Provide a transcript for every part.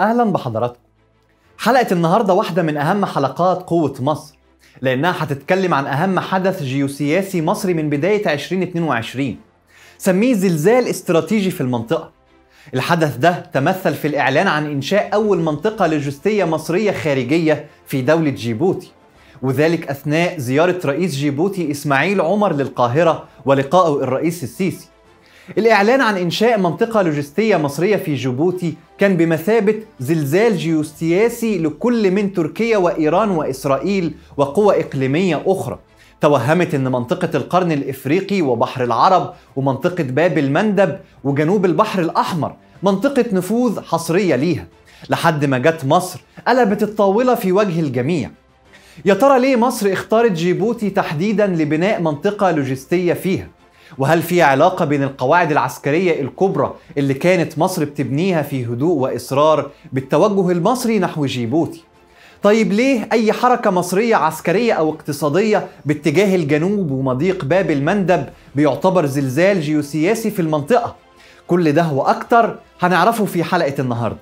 أهلا بحضراتكم. حلقة النهارده واحدة من أهم حلقات قوة مصر لأنها هتتكلم عن أهم حدث جيوسياسي مصري من بداية 2022 سميه زلزال استراتيجي في المنطقة. الحدث ده تمثل في الإعلان عن إنشاء أول منطقة لوجستية مصرية خارجية في دولة جيبوتي وذلك أثناء زيارة رئيس جيبوتي إسماعيل عمر للقاهرة ولقائه الرئيس السيسي. الإعلان عن إنشاء منطقة لوجستية مصرية في جيبوتي كان بمثابة زلزال جيوسياسي لكل من تركيا وإيران وإسرائيل وقوى إقليمية أخرى. توهمت أن منطقة القرن الإفريقي وبحر العرب ومنطقة باب المندب وجنوب البحر الأحمر منطقة نفوذ حصرية ليها. لحد ما جت مصر قلبت الطاولة في وجه الجميع. يا ترى ليه مصر اختارت جيبوتي تحديدا لبناء منطقة لوجستية فيها؟ وهل في علاقة بين القواعد العسكرية الكبرى اللي كانت مصر بتبنيها في هدوء وإصرار بالتوجه المصري نحو جيبوتي؟ طيب ليه أي حركة مصرية عسكرية أو اقتصادية باتجاه الجنوب ومضيق باب المندب بيعتبر زلزال جيوسياسي في المنطقة؟ كل ده وأكتر هنعرفه في حلقة النهارده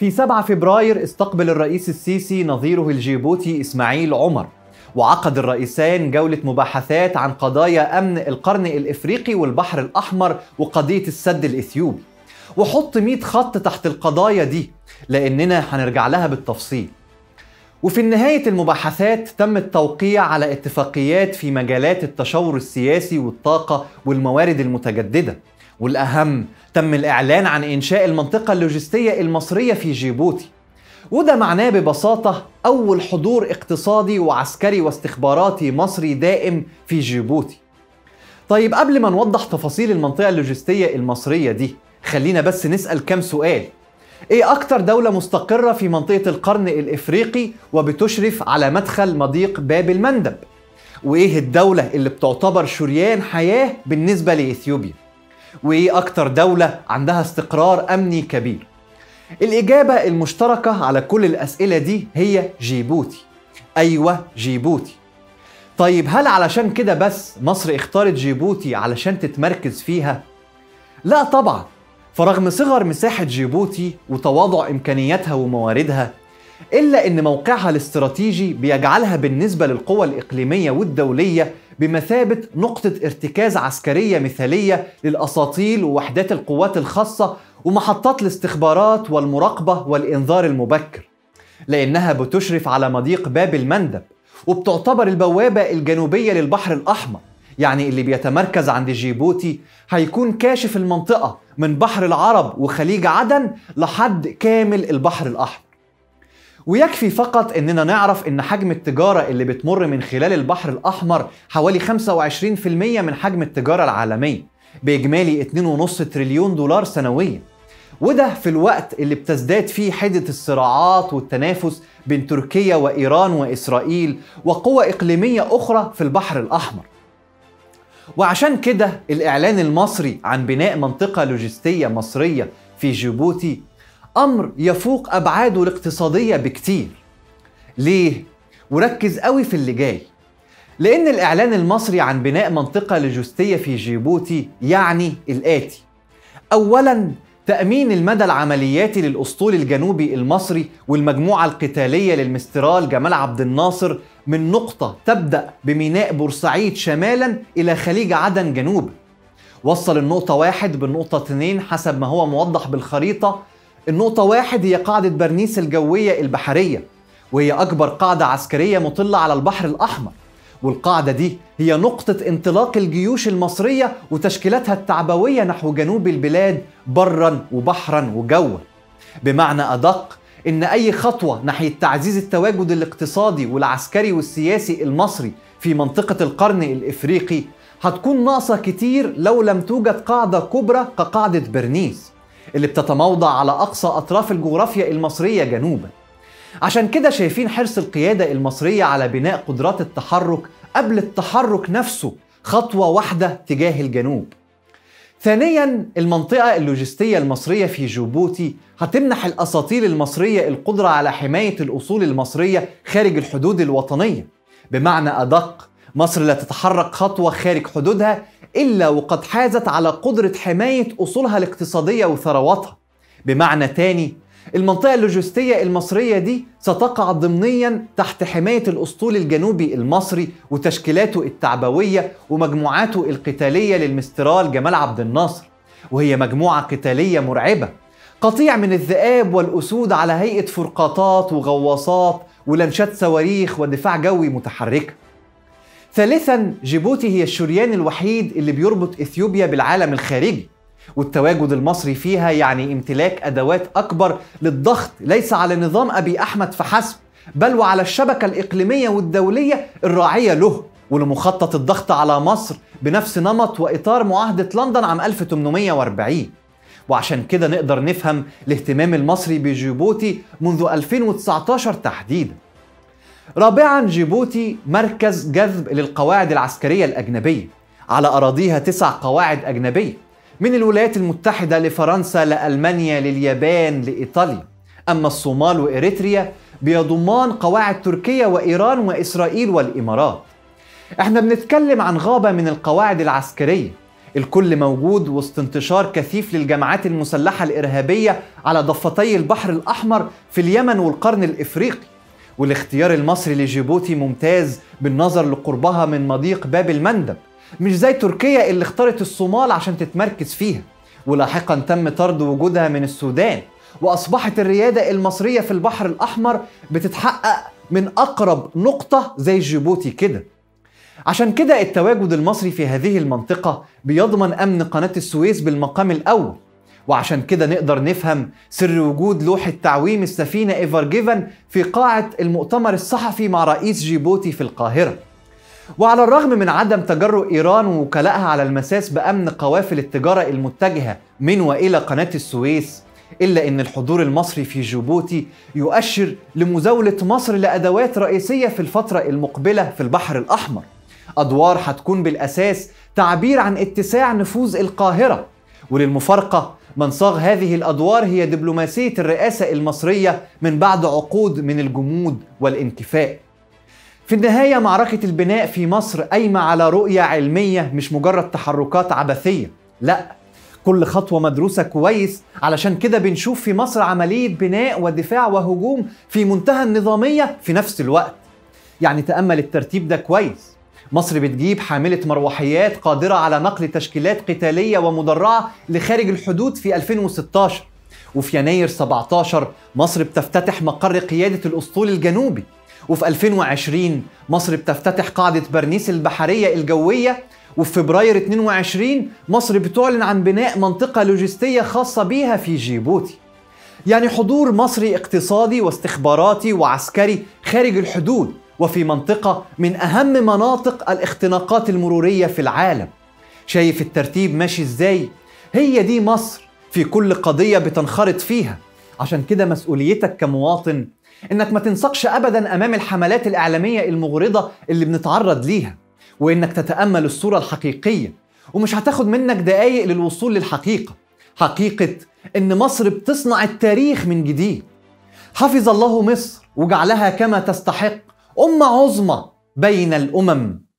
في 7 فبراير استقبل الرئيس السيسي نظيره الجيبوتي إسماعيل عمر وعقد الرئيسان جولة مباحثات عن قضايا أمن القرن الإفريقي والبحر الأحمر وقضية السد الإثيوبي. وحط 100 خط تحت القضايا دي لأننا هنرجع لها بالتفصيل. وفي نهاية المباحثات تم التوقيع على اتفاقيات في مجالات التشاور السياسي والطاقة والموارد المتجددة. والأهم تم الإعلان عن إنشاء المنطقة اللوجستية المصرية في جيبوتي. وده معناه ببساطة أول حضور اقتصادي وعسكري واستخباراتي مصري دائم في جيبوتي. طيب قبل ما نوضح تفاصيل المنطقة اللوجستية المصرية دي خلينا بس نسأل كم سؤال. إيه أكتر دولة مستقرة في منطقة القرن الإفريقي وبتشرف على مدخل مضيق باب المندب؟ وإيه الدولة اللي بتعتبر شريان حياة بالنسبة لإثيوبيا؟ وإيه أكتر دولة عندها استقرار أمني كبير. الإجابة المشتركة على كل الأسئلة دي هي جيبوتي. أيوه جيبوتي. طيب هل علشان كده بس مصر اختارت جيبوتي علشان تتمركز فيها؟ لا طبعا. فرغم صغر مساحة جيبوتي وتواضع إمكانياتها ومواردها إلا أن موقعها الاستراتيجي بيجعلها بالنسبة للقوى الإقليمية والدولية بمثابة نقطة ارتكاز عسكرية مثالية للأساطيل ووحدات القوات الخاصة ومحطات الاستخبارات والمراقبة والإنذار المبكر. لأنها بتشرف على مضيق باب المندب وبتعتبر البوابة الجنوبية للبحر الأحمر يعني اللي بيتمركز عند جيبوتي هيكون كاشف المنطقة من بحر العرب وخليج عدن لحد كامل البحر الأحمر. ويكفي فقط إننا نعرف إن حجم التجارة اللي بتمر من خلال البحر الأحمر حوالي 25% من حجم التجارة العالمية بإجمالي 2.5 تريليون دولار سنويا. وده في الوقت اللي بتزداد فيه حدة الصراعات والتنافس بين تركيا وإيران وإسرائيل وقوى إقليمية أخرى في البحر الأحمر. وعشان كده الإعلان المصري عن بناء منطقة لوجستية مصرية في جيبوتي أمر يفوق أبعاده الاقتصادية بكتير. ليه؟ وركز قوي في اللي جاي. لأن الإعلان المصري عن بناء منطقة لوجستية في جيبوتي يعني الآتي. أولاً تأمين المدى العملياتي للأسطول الجنوبي المصري والمجموعة القتالية للمسترال جمال عبد الناصر من نقطة تبدأ بميناء بورسعيد شمالا إلى خليج عدن جنوبا وصل النقطة واحد بالنقطة اتنين حسب ما هو موضح بالخريطة النقطة واحد هي قاعدة برنيس الجوية البحرية وهي أكبر قاعدة عسكرية مطلة على البحر الأحمر. والقاعدة دي هي نقطة انطلاق الجيوش المصرية وتشكيلاتها التعبوية نحو جنوب البلاد برا وبحرا وجوا. بمعنى أدق إن أي خطوة ناحية تعزيز التواجد الاقتصادي والعسكري والسياسي المصري في منطقة القرن الإفريقي هتكون ناقصة كتير لو لم توجد قاعدة كبرى كقاعدة برنيس. اللي بتتموضع على أقصى أطراف الجغرافيا المصرية جنوبا. عشان كده شايفين حرص القيادة المصرية على بناء قدرات التحرك قبل التحرك نفسه خطوة واحدة تجاه الجنوب. ثانيا المنطقة اللوجستية المصرية في جيبوتي هتمنح الأساطيل المصرية القدرة على حماية الأصول المصرية خارج الحدود الوطنية. بمعنى أدق مصر لا تتحرك خطوة خارج حدودها إلا وقد حازت على قدرة حماية أصولها الاقتصادية وثرواتها بمعنى تاني المنطقة اللوجستية المصرية دي ستقع ضمنيا تحت حماية الأسطول الجنوبي المصري وتشكيلاته التعبوية ومجموعاته القتالية للمسترال جمال عبد الناصر. وهي مجموعة قتالية مرعبة قطيع من الذئاب والأسود على هيئة فرقاطات وغواصات ولنشات صواريخ ودفاع جوي متحركة. ثالثا جيبوتي هي الشريان الوحيد اللي بيربط إثيوبيا بالعالم الخارجي. والتواجد المصري فيها يعني امتلاك أدوات أكبر للضغط ليس على نظام أبي أحمد فحسب بل وعلى الشبكة الإقليمية والدولية الراعية له. ولمخطط الضغط على مصر بنفس نمط وإطار معاهدة لندن عام 1840 وعشان كده نقدر نفهم الاهتمام المصري بجيبوتي منذ 2019 تحديدا. رابعا جيبوتي مركز جذب للقواعد العسكرية الأجنبية على أراضيها تسع قواعد أجنبية من الولايات المتحدة لفرنسا لألمانيا لليابان لإيطاليا. أما الصومال وإريتريا بيضمان قواعد تركيا وإيران وإسرائيل والإمارات. إحنا بنتكلم عن غابة من القواعد العسكرية. الكل موجود وسط انتشار كثيف للجماعات المسلحة الإرهابية على ضفتي البحر الأحمر في اليمن والقرن الإفريقي. والاختيار المصري لجيبوتي ممتاز بالنظر لقربها من مضيق باب المندب. مش زي تركيا اللي اختارت الصومال عشان تتمركز فيها. ولاحقا تم طرد وجودها من السودان وأصبحت الريادة المصرية في البحر الأحمر بتتحقق من أقرب نقطة زي جيبوتي كده. عشان كده التواجد المصري في هذه المنطقة بيضمن أمن قناة السويس بالمقام الأول. وعشان كده نقدر نفهم سر وجود لوحة تعويم السفينة إيفر جيفن في قاعة المؤتمر الصحفي مع رئيس جيبوتي في القاهرة. وعلى الرغم من عدم تجرؤ إيران ووكلائها على المساس بأمن قوافل التجارة المتجهة من وإلى قناة السويس إلا أن الحضور المصري في جيبوتي يؤشر لمزاولة مصر لأدوات رئيسية في الفترة المقبلة في البحر الأحمر. أدوار هتكون بالأساس تعبير عن اتساع نفوذ القاهرة. وللمفارقة من صاغ هذه الأدوار هي دبلوماسية الرئاسة المصرية من بعد عقود من الجمود والانكفاء. في النهاية معركة البناء في مصر قايمة على رؤية علمية مش مجرد تحركات عبثية، لا كل خطوة مدروسة كويس علشان كده بنشوف في مصر عملية بناء ودفاع وهجوم في منتهى النظامية في نفس الوقت. يعني تأمل الترتيب ده كويس. مصر بتجيب حاملة مروحيات قادرة على نقل تشكيلات قتالية ومدرعة لخارج الحدود في 2016 وفي يناير 17 مصر بتفتتح مقر قيادة الأسطول الجنوبي. وفي 2020 مصر بتفتتح قاعدة برنيس البحرية الجوية. وفي فبراير 22 مصر بتعلن عن بناء منطقة لوجستية خاصة بيها في جيبوتي. يعني حضور مصري اقتصادي واستخباراتي وعسكري خارج الحدود. وفي منطقة من أهم مناطق الاختناقات المرورية في العالم. شايف الترتيب ماشي إزاي؟ هي دي مصر في كل قضية بتنخرط فيها. عشان كده مسؤوليتك كمواطن إنك ما تنسقش ابدا أمام الحملات الإعلامية المغرضة اللي بنتعرض ليها وإنك تتأمل الصورة الحقيقية. ومش هتاخد منك دقايق للوصول للحقيقة. حقيقة إن مصر بتصنع التاريخ من جديد. حفظ الله مصر وجعلها كما تستحق. أمة عظمى بين الأمم.